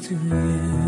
to you.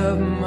Lift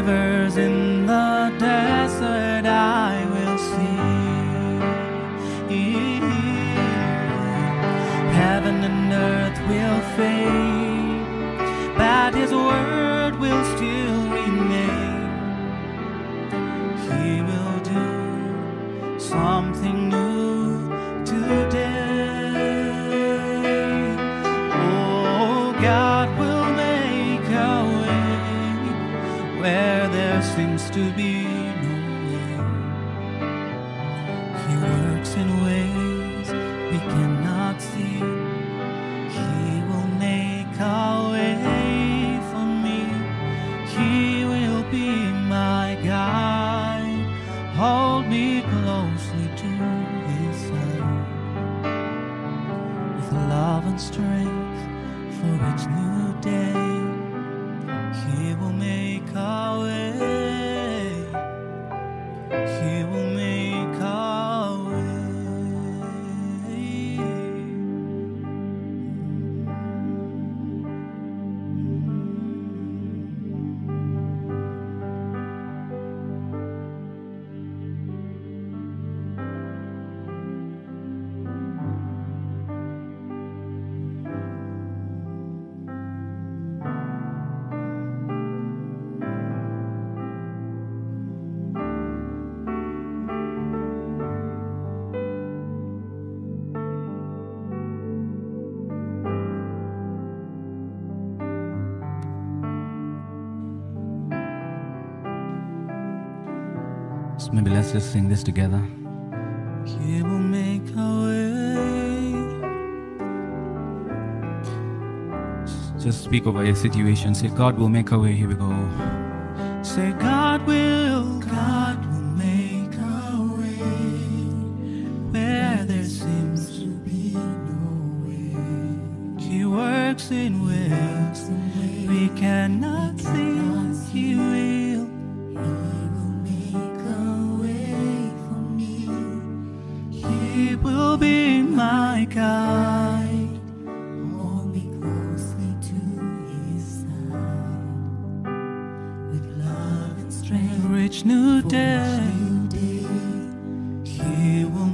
rivers Let's just sing this together. He will make a way. Just speak over your situation. Say, God will make a way. Here we go. Say, God will, God will make a way where there seems to be no way. He works in ways we cannot see. He will. be my guide. Hold me closely to his side. With love and strength, a rich new day. new day. He will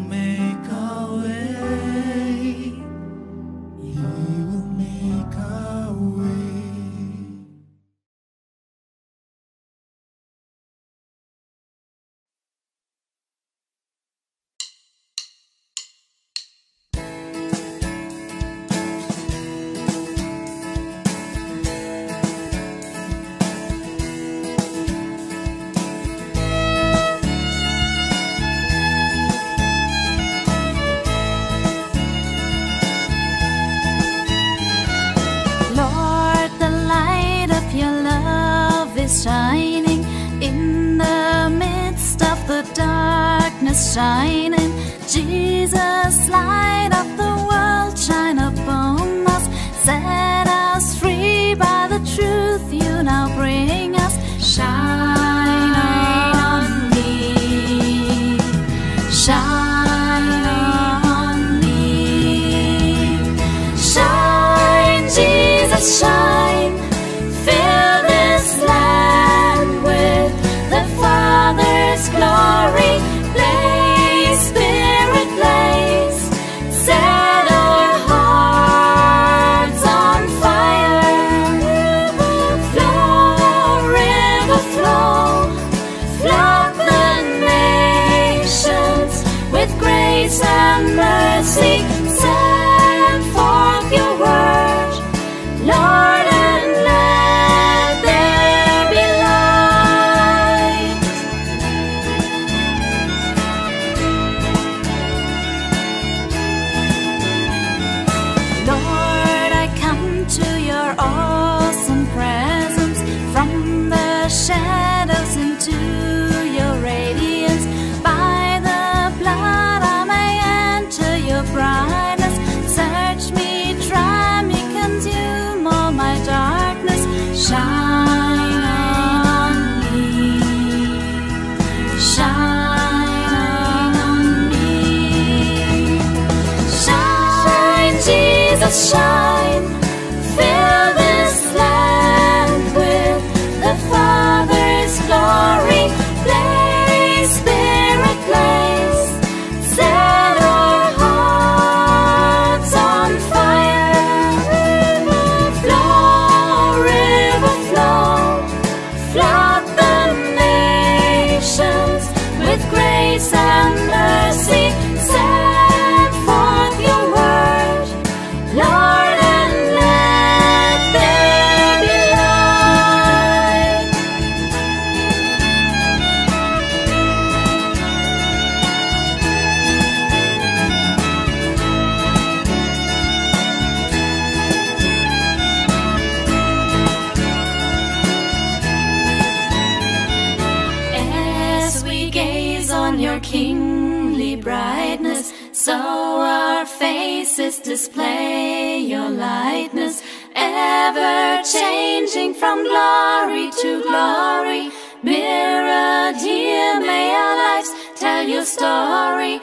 reaching from glory to glory. Mirror, dear, may our lives tell your story.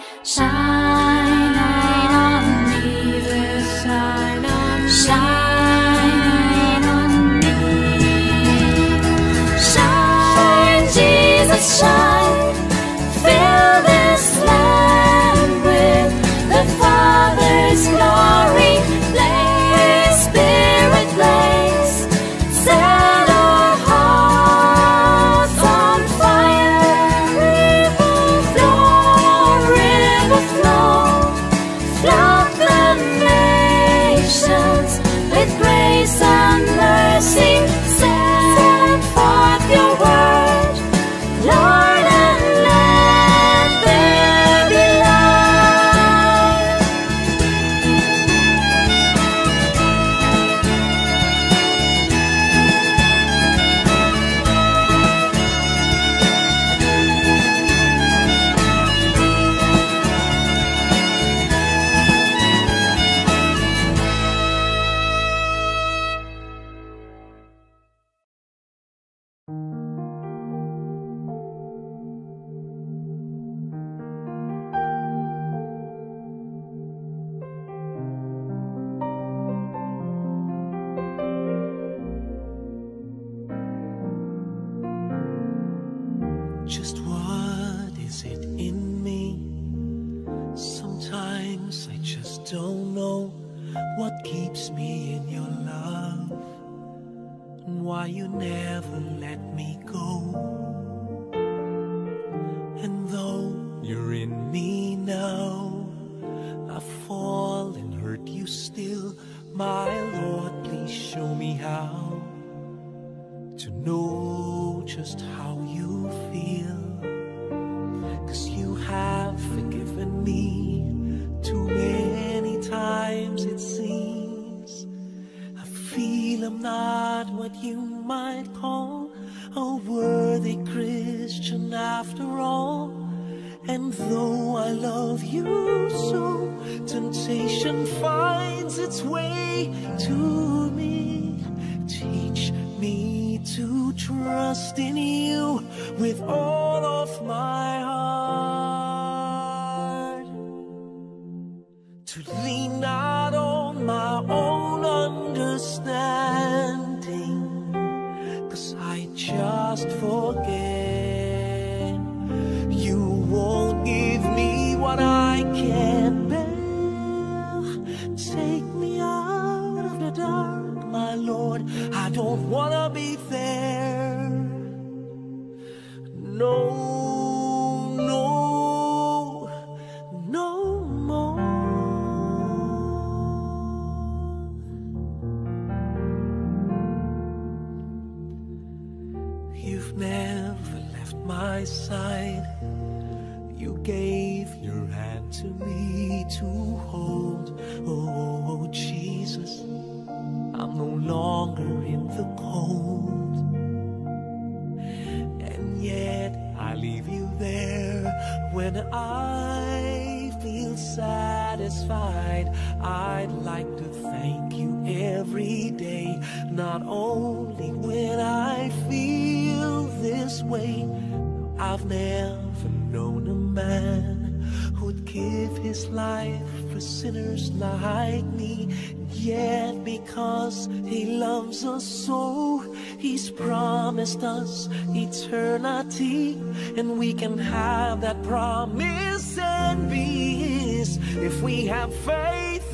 promised us eternity, and we can have that promise and be His if we have faith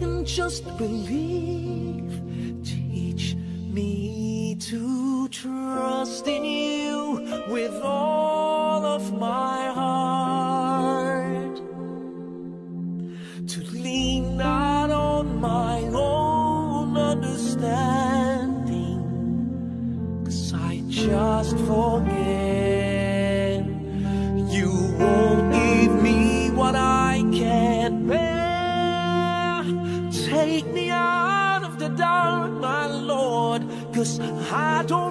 and just believe. Teach me to trust in you with all of my heart, to lean not on my just forget. You won't give me what I can't bear. Take me out of the dark, my Lord, cause I don't.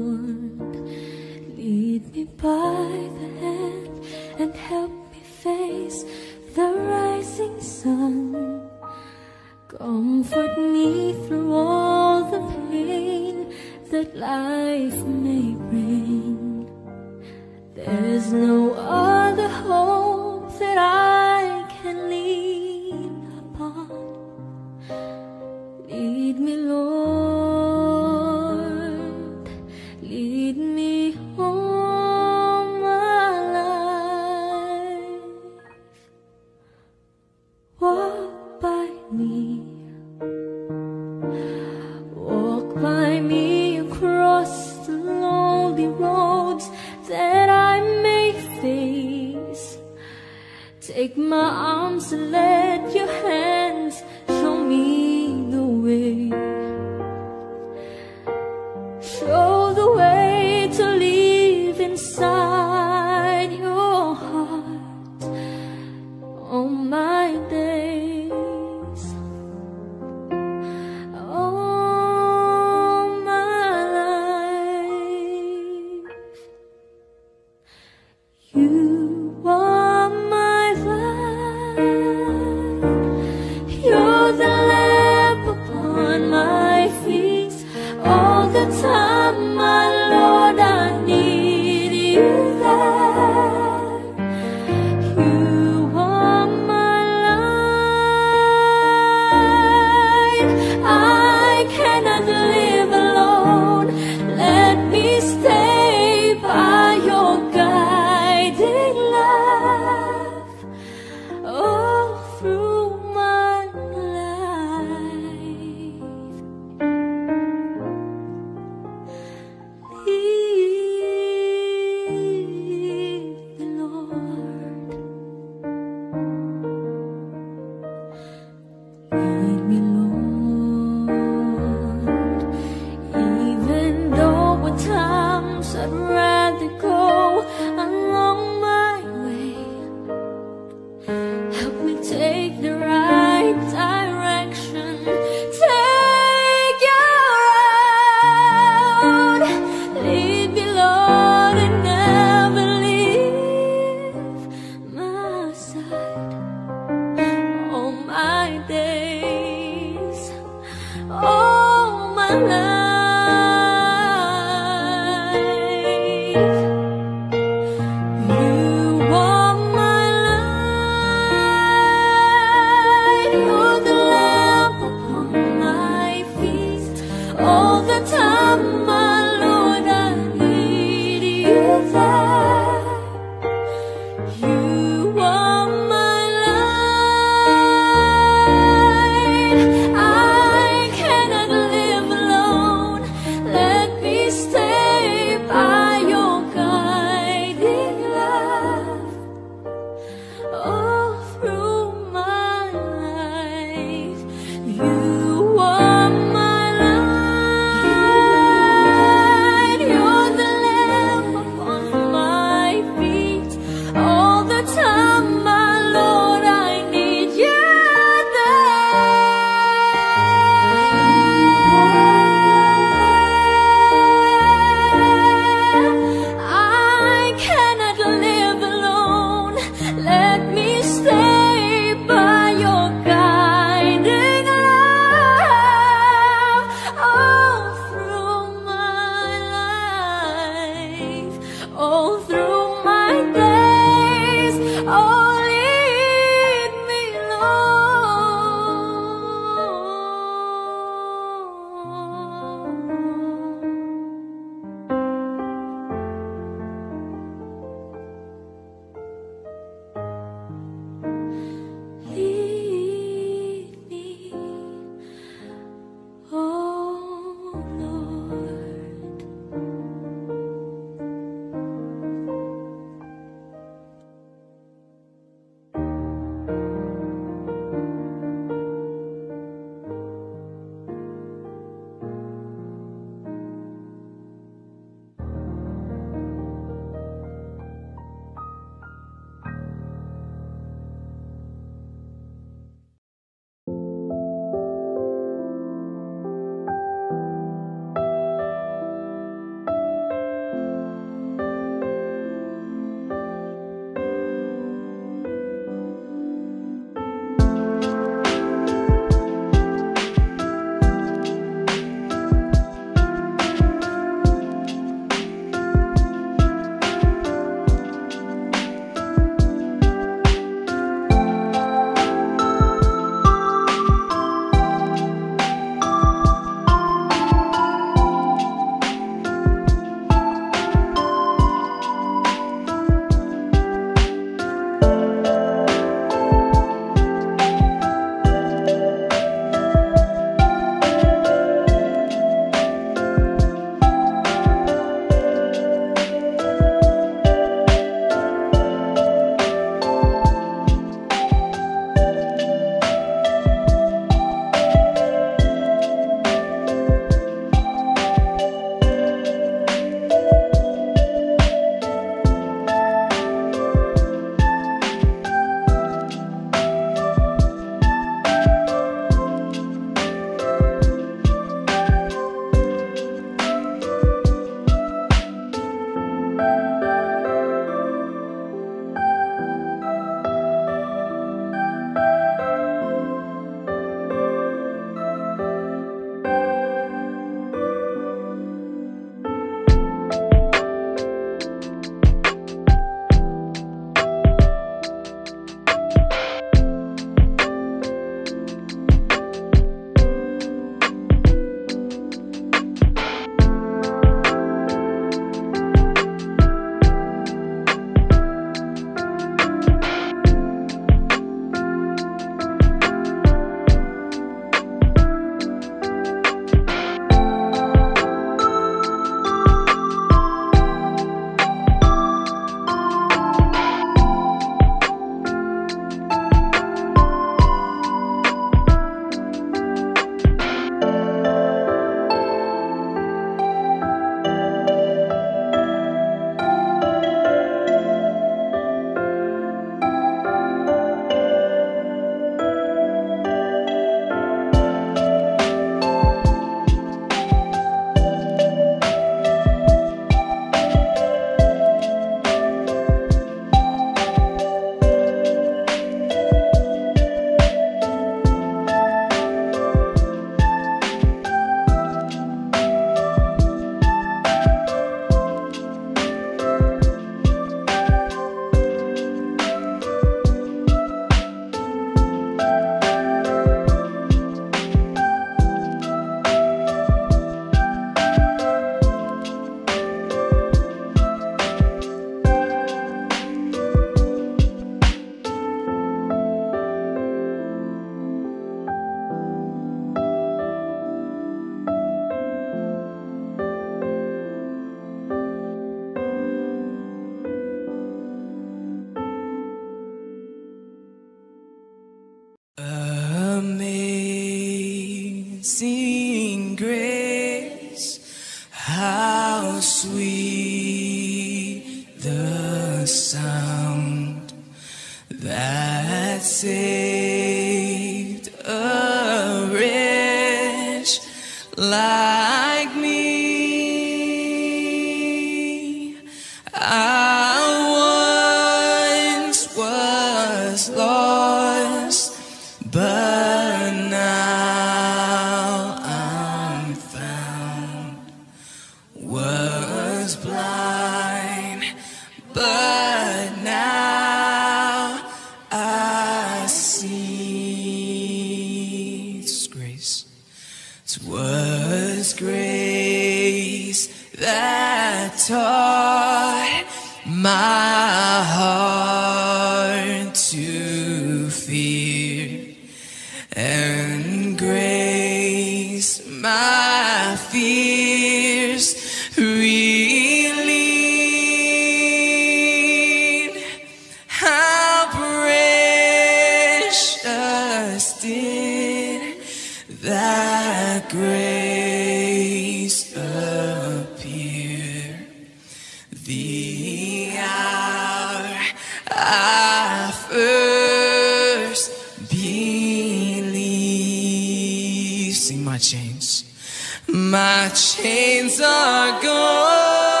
My chains are gone.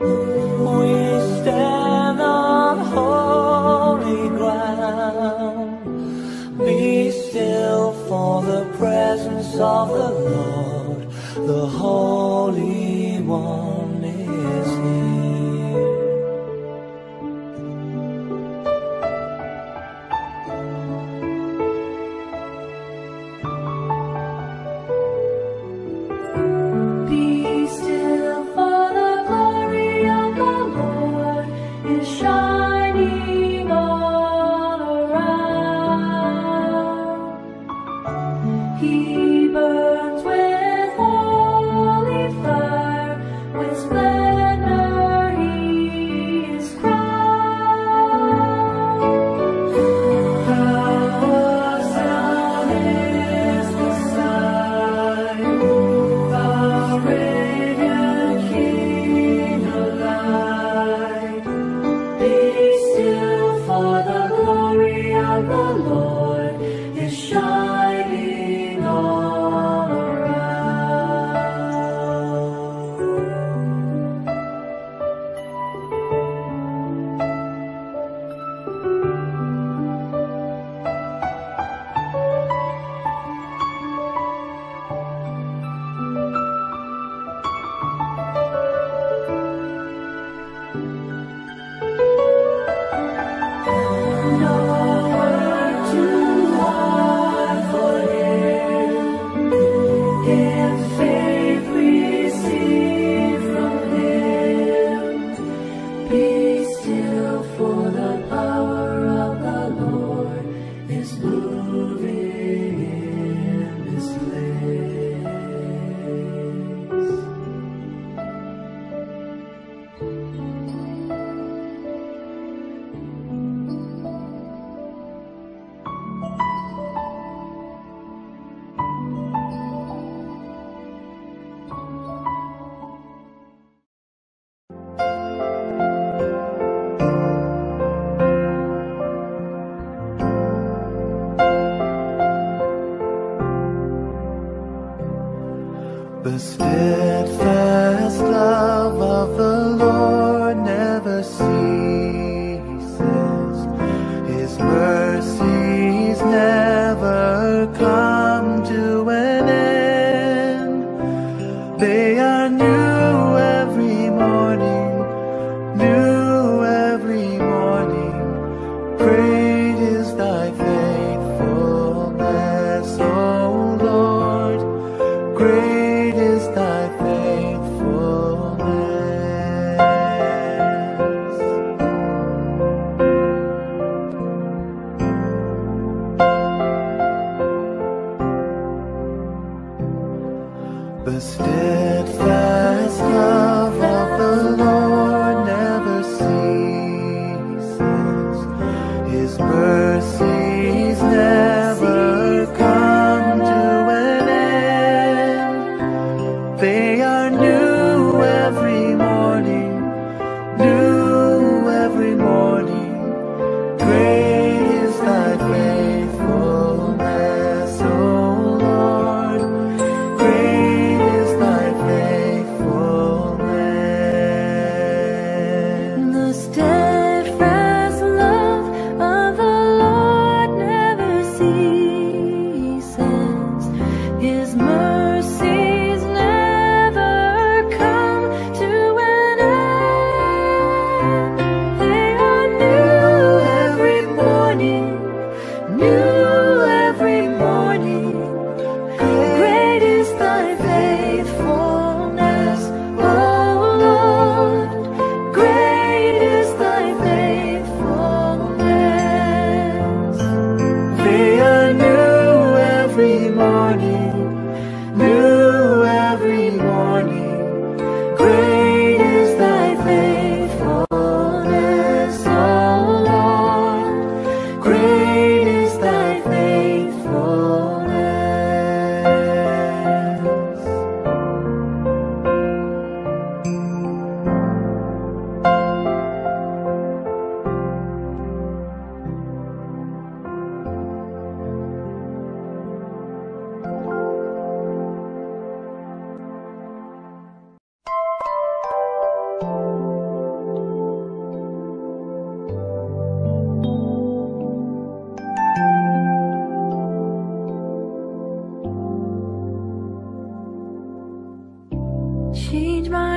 We stand on holy ground. Be still for the presence of the Lord, the Holy. Change my